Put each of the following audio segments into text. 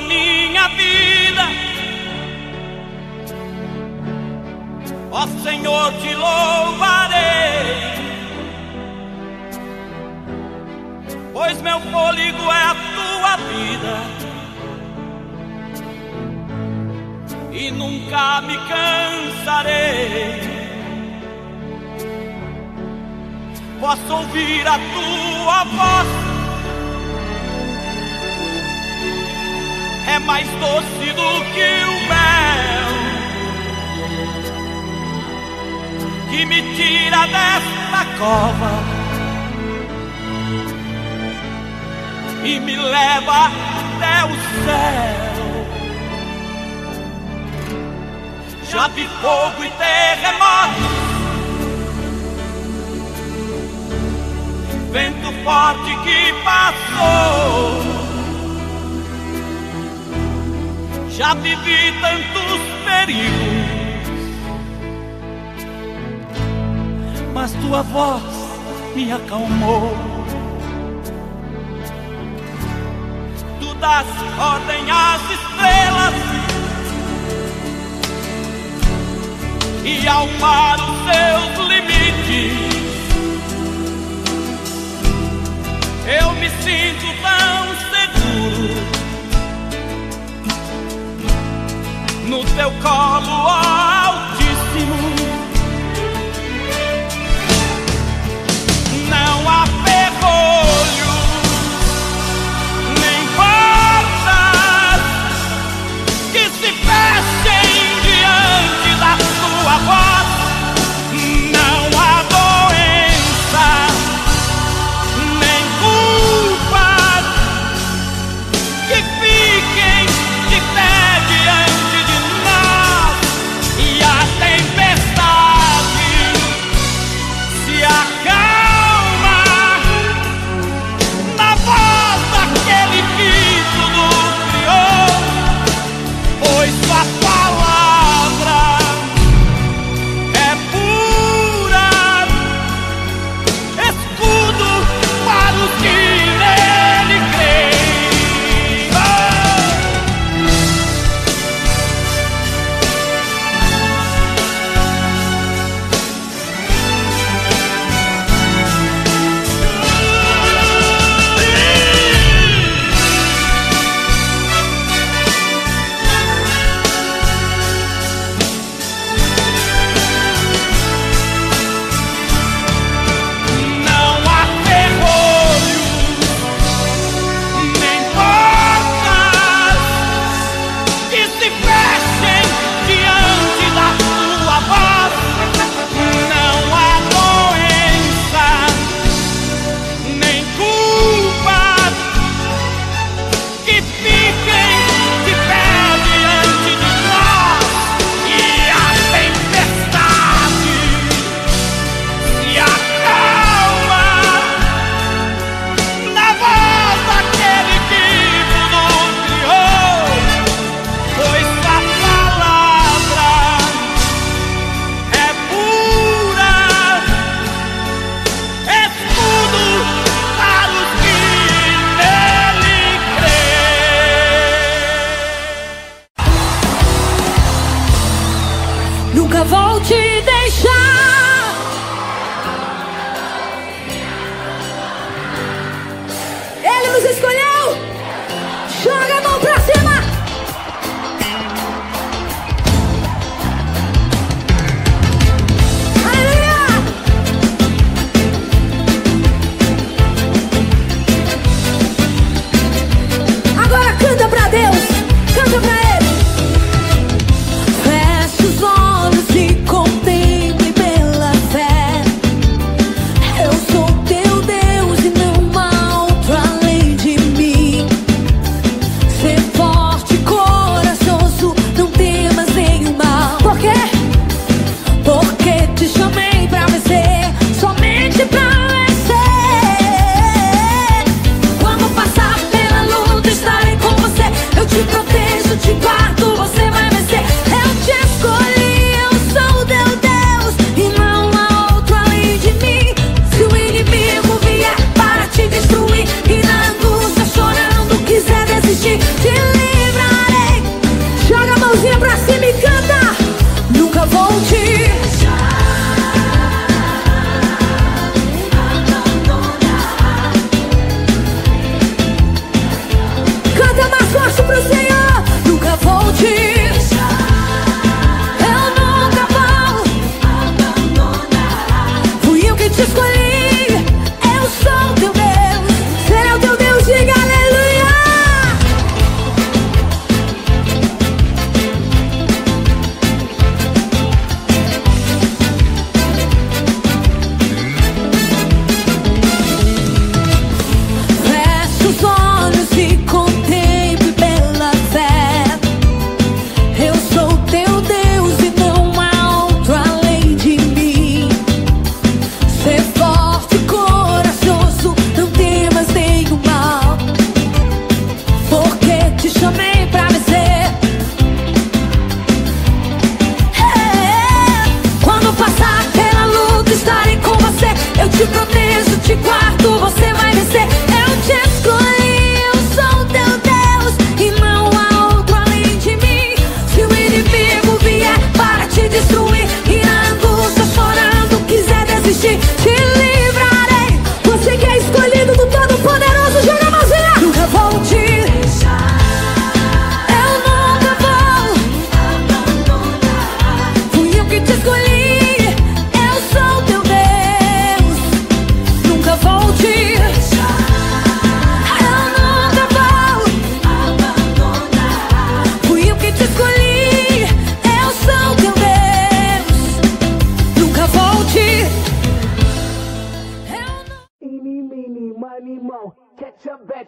minha vida. Ó Senhor, te louvarei. Pois meu fôlego é a tua vida. E nunca me cansarei. Posso ouvir a tua voz é mais doce do que o mel que me tira desta cova e me leva até o céu. Já vi fogo e terremoto. Vento forte que passou já vivi tantos perigos, mas tua voz me acalmou. Tu das ordem às estrelas e ao mar os seus limites. Eu me sinto tão teu colo altíssimo.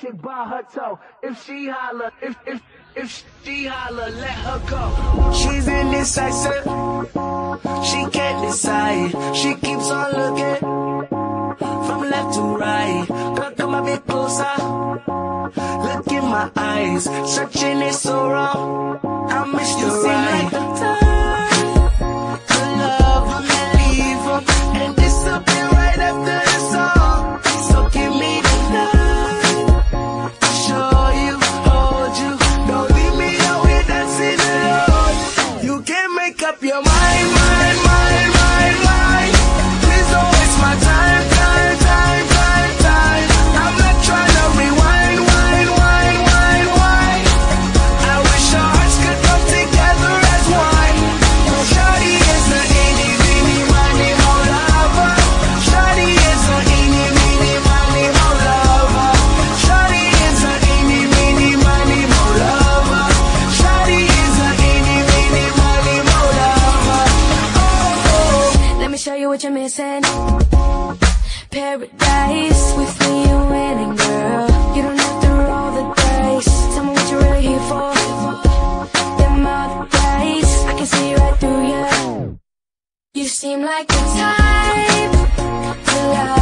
Chick by her toe. If she holler, if if if she holler, let her go. She's indecisive. She can't decide. She keeps on looking from left to right. Girl, come a bit closer. Look in my eyes. Searching is so wrong. I miss you. Seem like what you're missing. Paradise with me, you're winning, girl. You don't have to roll the dice. Tell me what you're really here for. Them other guys, I can see right through you. You seem like the type to love